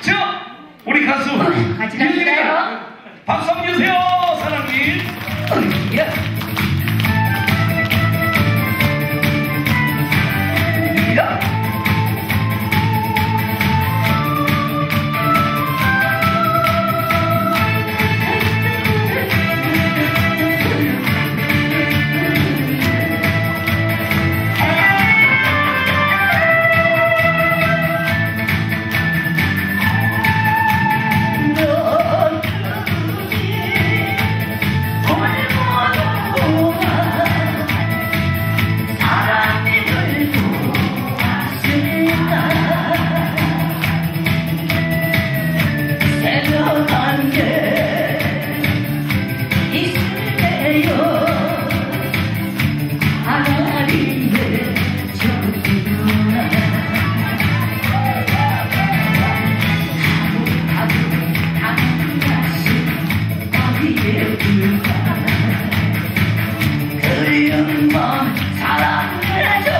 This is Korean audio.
자, 우리 가수 같이 갑시다요. 박수 한번 주세요, 사랑님. 야. 그리운 뭐 사랑해줘